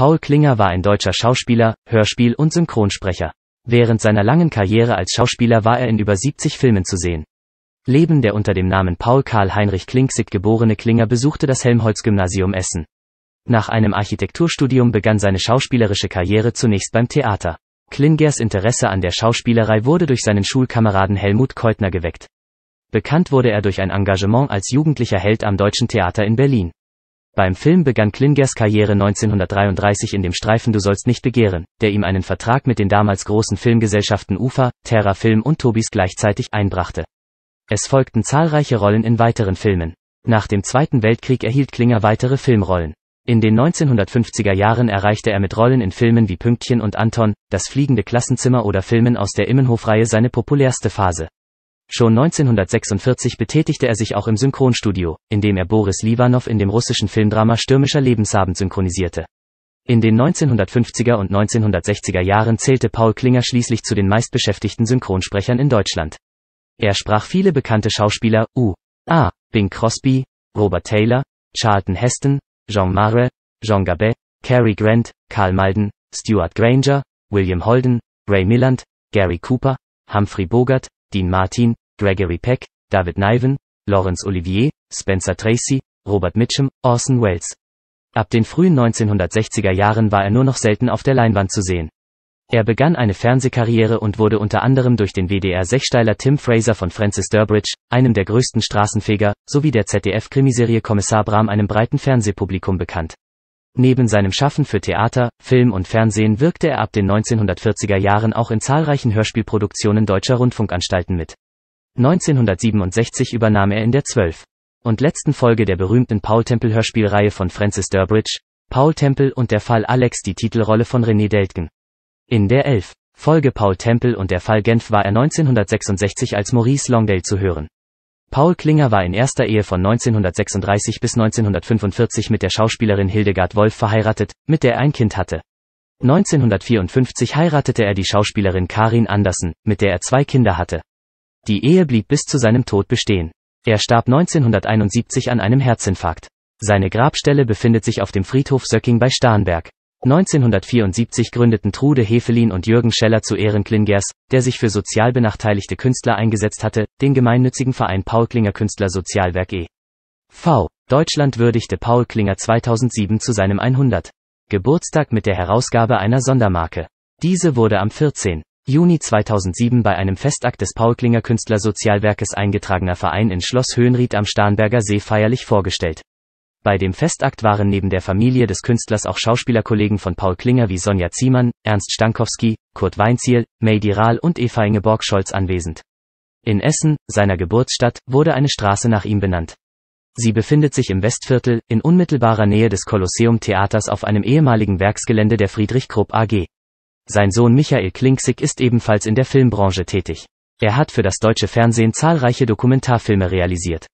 Paul Klinger war ein deutscher Schauspieler, Hörspiel- und Synchronsprecher. Während seiner langen Karriere als Schauspieler war er in über 70 Filmen zu sehen. Leben der unter dem Namen Paul Karl Heinrich Klingsig geborene Klinger besuchte das Helmholtz-Gymnasium Essen. Nach einem Architekturstudium begann seine schauspielerische Karriere zunächst beim Theater. Klingers Interesse an der Schauspielerei wurde durch seinen Schulkameraden Helmut Keutner geweckt. Bekannt wurde er durch ein Engagement als jugendlicher Held am Deutschen Theater in Berlin. Beim Film begann Klingers Karriere 1933 in dem Streifen Du sollst nicht begehren, der ihm einen Vertrag mit den damals großen Filmgesellschaften UFA, Terra Film und Tobis gleichzeitig einbrachte. Es folgten zahlreiche Rollen in weiteren Filmen. Nach dem Zweiten Weltkrieg erhielt Klinger weitere Filmrollen. In den 1950er Jahren erreichte er mit Rollen in Filmen wie Pünktchen und Anton, Das fliegende Klassenzimmer oder Filmen aus der Immenhofreihe seine populärste Phase. Schon 1946 betätigte er sich auch im Synchronstudio, indem er Boris Livanov in dem russischen Filmdrama Stürmischer Lebensabend synchronisierte. In den 1950er und 1960er Jahren zählte Paul Klinger schließlich zu den meistbeschäftigten Synchronsprechern in Deutschland. Er sprach viele bekannte Schauspieler, U. A. Bing Crosby, Robert Taylor, Charlton Heston, Jean Mare, Jean Gabet, Cary Grant, Karl Malden, Stuart Granger, William Holden, Ray Milland, Gary Cooper, Humphrey Bogart, Dean Martin, Gregory Peck, David Niven, Laurence Olivier, Spencer Tracy, Robert Mitchum, Orson Welles. Ab den frühen 1960er Jahren war er nur noch selten auf der Leinwand zu sehen. Er begann eine Fernsehkarriere und wurde unter anderem durch den WDR-Sechsteiler Tim Fraser von Francis Durbridge, einem der größten Straßenfeger, sowie der ZDF-Krimiserie Kommissar Bram einem breiten Fernsehpublikum bekannt. Neben seinem Schaffen für Theater, Film und Fernsehen wirkte er ab den 1940er Jahren auch in zahlreichen Hörspielproduktionen deutscher Rundfunkanstalten mit. 1967 übernahm er in der 12. und letzten Folge der berühmten Paul Temple Hörspielreihe von Francis Durbridge, Paul Temple und der Fall Alex die Titelrolle von René Deltgen. In der 11. Folge Paul Temple und der Fall Genf war er 1966 als Maurice Longdale zu hören. Paul Klinger war in erster Ehe von 1936 bis 1945 mit der Schauspielerin Hildegard Wolf verheiratet, mit der er ein Kind hatte. 1954 heiratete er die Schauspielerin Karin Andersen, mit der er zwei Kinder hatte. Die Ehe blieb bis zu seinem Tod bestehen. Er starb 1971 an einem Herzinfarkt. Seine Grabstelle befindet sich auf dem Friedhof Söcking bei Starnberg. 1974 gründeten Trude Hefelin und Jürgen Scheller zu Ehren Klingers, der sich für sozial benachteiligte Künstler eingesetzt hatte, den gemeinnützigen Verein Paul Klinger Künstler Sozialwerk e.V. Deutschland würdigte Paul Klinger 2007 zu seinem 100. Geburtstag mit der Herausgabe einer Sondermarke. Diese wurde am 14. Juni 2007 bei einem Festakt des Paul Klinger Künstlersozialwerkes eingetragener Verein in Schloss Höhenried am Starnberger See feierlich vorgestellt. Bei dem Festakt waren neben der Familie des Künstlers auch Schauspielerkollegen von Paul Klinger wie Sonja Ziemann, Ernst Stankowski, Kurt Weinziel, May Rahl und Eva Ingeborg Scholz anwesend. In Essen, seiner Geburtsstadt, wurde eine Straße nach ihm benannt. Sie befindet sich im Westviertel, in unmittelbarer Nähe des Kolosseum Theaters auf einem ehemaligen Werksgelände der Friedrich Krupp AG. Sein Sohn Michael Klingsig ist ebenfalls in der Filmbranche tätig. Er hat für das deutsche Fernsehen zahlreiche Dokumentarfilme realisiert.